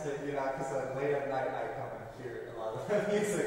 to, you know, because uh, late at night I come and hear a lot of music,